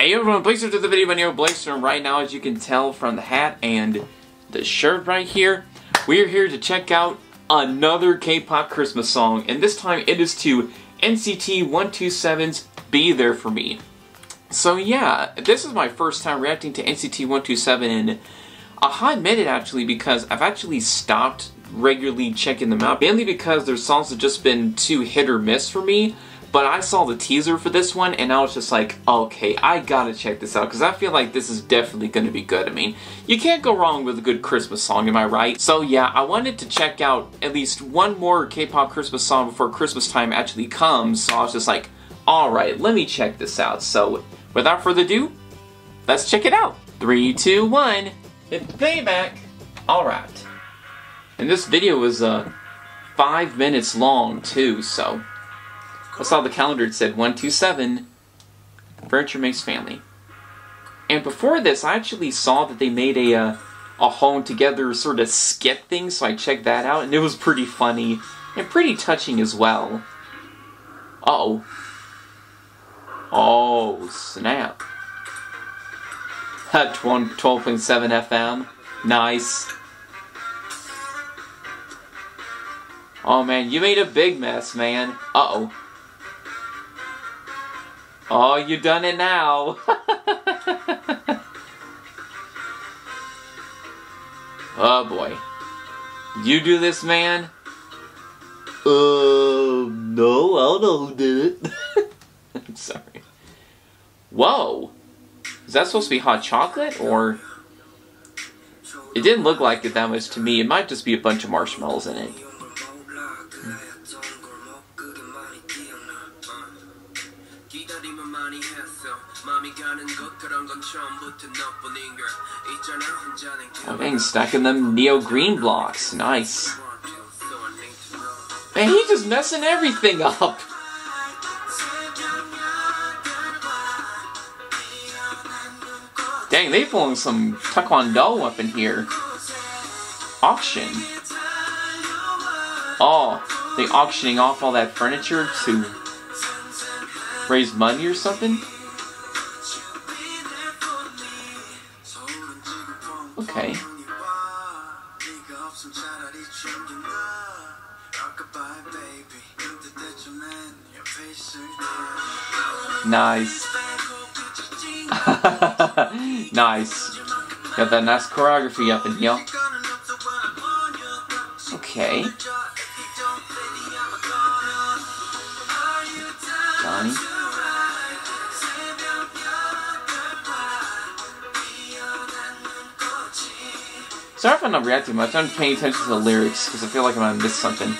Hey everyone, Blazer to the video video Blazer right now as you can tell from the hat and the shirt right here. We're here to check out another K-pop Christmas song and this time it is to NCT 127's Be There For Me. So yeah, this is my first time reacting to NCT 127 in a hot minute actually because I've actually stopped regularly checking them out mainly because their songs have just been too hit or miss for me. But I saw the teaser for this one and I was just like, okay, I gotta check this out because I feel like this is definitely gonna be good. I mean, you can't go wrong with a good Christmas song, am I right? So yeah, I wanted to check out at least one more K-pop Christmas song before Christmas time actually comes, so I was just like, alright, let me check this out. So without further ado, let's check it out. Three, two, one, hit playback. Alright. And this video was uh, five minutes long too, so I saw the calendar, it said 127, Furniture Makes Family. And before this, I actually saw that they made a, uh, a home together sort of skit thing, so I checked that out, and it was pretty funny, and pretty touching as well. Uh oh Oh, snap. 12.7 FM. Nice. Oh man, you made a big mess, man. Uh-oh. Oh, you done it now. oh boy. You do this, man? Uh, no, I don't know who did it. I'm sorry. Whoa! Is that supposed to be hot chocolate, or... It didn't look like it that much to me. It might just be a bunch of marshmallows in it. Oh dang, stacking them Neo Green blocks. Nice. Man, he's just messing everything up. Dang, they pulling some taekwondo up in here. Auction. Oh, they auctioning off all that furniture to raise money or something? Okay. Nice. nice. Got that nice choreography up in here. Okay. Johnny. Sorry if I'm not reacting much. I'm paying attention to the lyrics because I feel like I might miss something.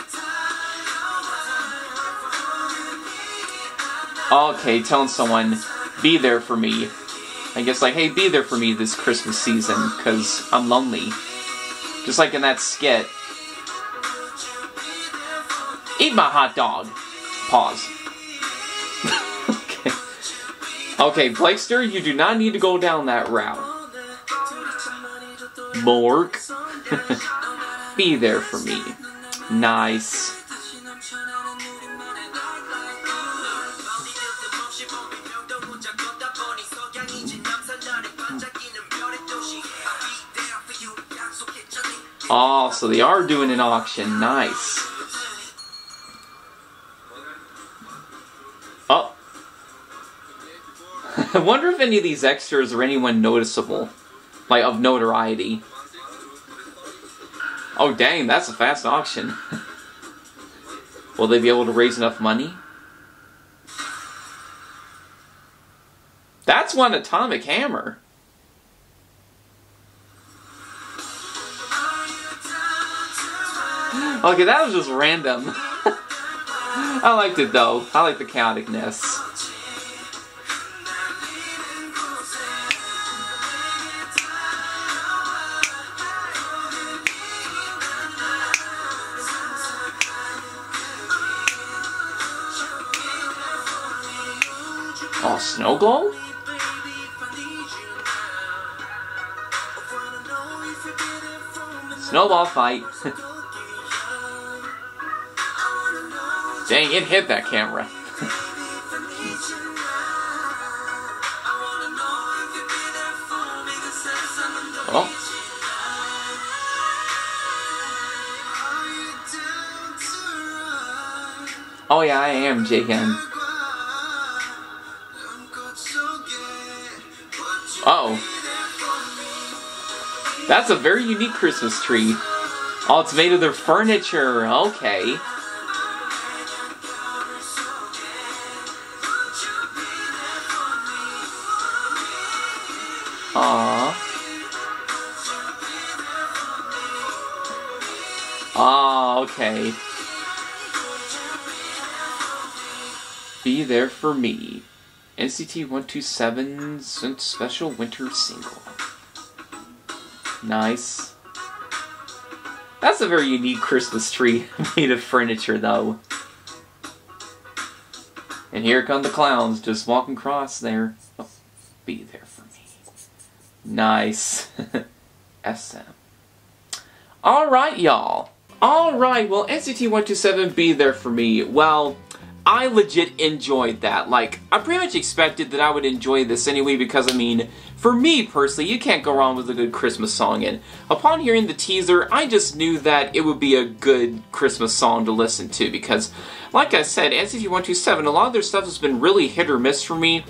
Okay, telling someone, be there for me. I guess like, hey, be there for me this Christmas season because I'm lonely. Just like in that skit. Eat my hot dog. Pause. okay. Okay, Blakester, you do not need to go down that route. Mork. Be there for me. Nice. Oh, so they are doing an auction. Nice. Oh. I wonder if any of these extras are anyone noticeable. Like, of notoriety. Oh, dang, that's a fast auction. Will they be able to raise enough money? That's one atomic hammer. Okay, that was just random. I liked it though. I like the chaoticness. snow globe? Snowball fight. Dang, it hit that camera. oh. Oh yeah, I am Jake oh. That's a very unique Christmas tree. Oh, it's made of their furniture. Okay. Aww. Oh, okay. Be there for me. NCT 127's special winter single. Nice. That's a very unique Christmas tree made of furniture, though. And here come the clowns just walking across there. Oh, be there for me. Nice. SM. Alright, y'all. Alright, well, NCT127 be there for me. Well, I legit enjoyed that. Like, I pretty much expected that I would enjoy this anyway because, I mean, for me personally, you can't go wrong with a good Christmas song. And upon hearing the teaser, I just knew that it would be a good Christmas song to listen to because, like I said, NCT127, a lot of their stuff has been really hit or miss for me.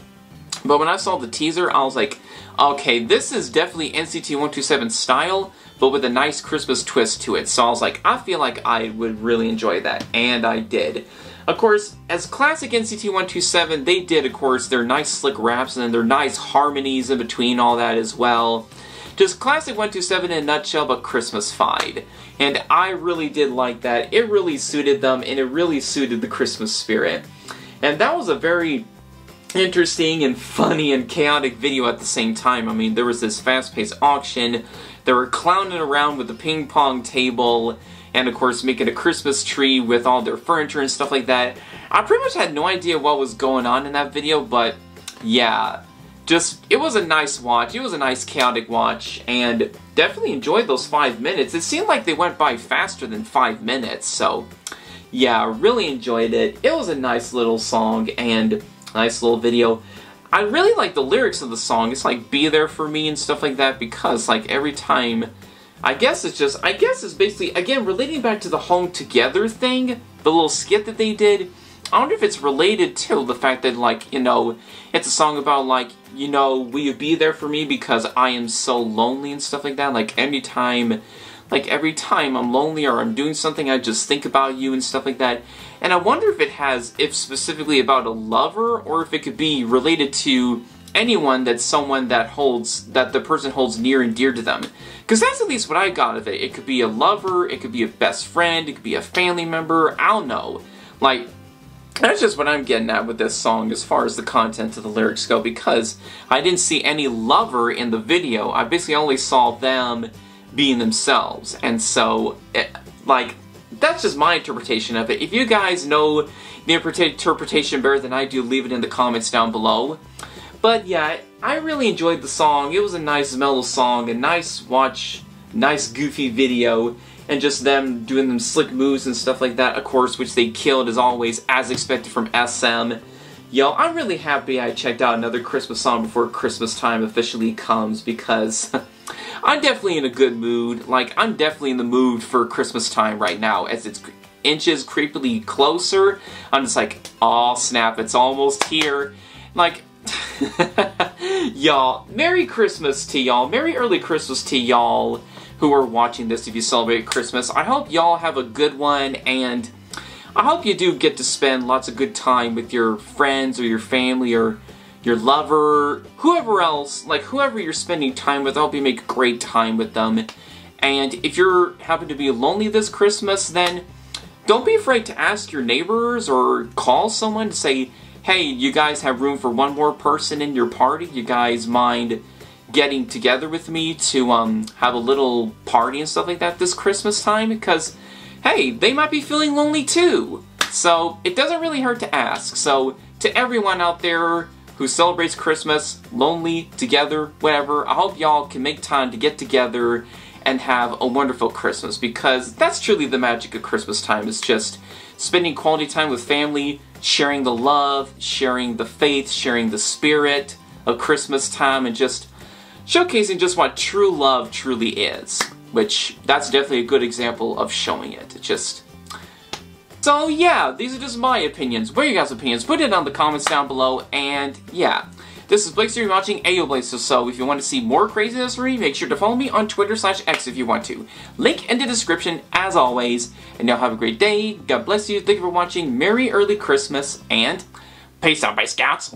But when I saw the teaser, I was like, okay, this is definitely NCT127 style, but with a nice Christmas twist to it. So I was like, I feel like I would really enjoy that, and I did. Of course, as classic NCT127, they did, of course, their nice slick raps and their nice harmonies in between all that as well. Just classic 127 in a nutshell, but Christmas-fied. And I really did like that. It really suited them, and it really suited the Christmas spirit. And that was a very interesting and funny and chaotic video at the same time. I mean, there was this fast-paced auction, they were clowning around with the ping pong table, and of course making a Christmas tree with all their furniture and stuff like that. I pretty much had no idea what was going on in that video, but yeah, just, it was a nice watch, it was a nice chaotic watch, and definitely enjoyed those five minutes. It seemed like they went by faster than five minutes, so yeah, really enjoyed it. It was a nice little song, and nice little video. I really like the lyrics of the song. It's like, be there for me and stuff like that because like every time, I guess it's just, I guess it's basically, again, relating back to the home together thing, the little skit that they did, I wonder if it's related to the fact that like, you know, it's a song about like, you know, will you be there for me because I am so lonely and stuff like that. Like anytime like every time I'm lonely or I'm doing something, I just think about you and stuff like that. And I wonder if it has, if specifically about a lover, or if it could be related to anyone that's someone that holds, that the person holds near and dear to them. Because that's at least what I got of it. It could be a lover, it could be a best friend, it could be a family member, I don't know. Like, that's just what I'm getting at with this song as far as the content of the lyrics go, because I didn't see any lover in the video. I basically only saw them being themselves. And so, it, like, that's just my interpretation of it. If you guys know the interpretation better than I do, leave it in the comments down below. But yeah, I really enjoyed the song. It was a nice mellow song, a nice watch, nice goofy video, and just them doing them slick moves and stuff like that, of course, which they killed as always, as expected from SM. Yo, I'm really happy I checked out another Christmas song before Christmas time officially comes because I'm definitely in a good mood. Like, I'm definitely in the mood for Christmas time right now as it's inches creepily closer. I'm just like, oh snap, it's almost here. Like, y'all, Merry Christmas to y'all. Merry early Christmas to y'all who are watching this if you celebrate Christmas. I hope y'all have a good one and I hope you do get to spend lots of good time with your friends or your family or your lover, whoever else, like whoever you're spending time with, I hope you make great time with them. And if you're happen to be lonely this Christmas, then don't be afraid to ask your neighbors or call someone to say, hey, you guys have room for one more person in your party? You guys mind getting together with me to um, have a little party and stuff like that this Christmas time? Because, hey, they might be feeling lonely too. So it doesn't really hurt to ask. So to everyone out there who celebrates Christmas, lonely, together, whatever. I hope y'all can make time to get together and have a wonderful Christmas because that's truly the magic of Christmas time is just spending quality time with family, sharing the love, sharing the faith, sharing the spirit of Christmas time and just showcasing just what true love truly is, which that's definitely a good example of showing it. It just So yeah, these are just my opinions. What are you guys' opinions? Put it in the comments down below, and yeah. This is Blakester watching AyoBlakester, so if you want to see more craziness from me, make sure to follow me on Twitter slash X if you want to. Link in the description, as always. And now have a great day, God bless you, thank you for watching, Merry Early Christmas, and peace out, Boy Scouts!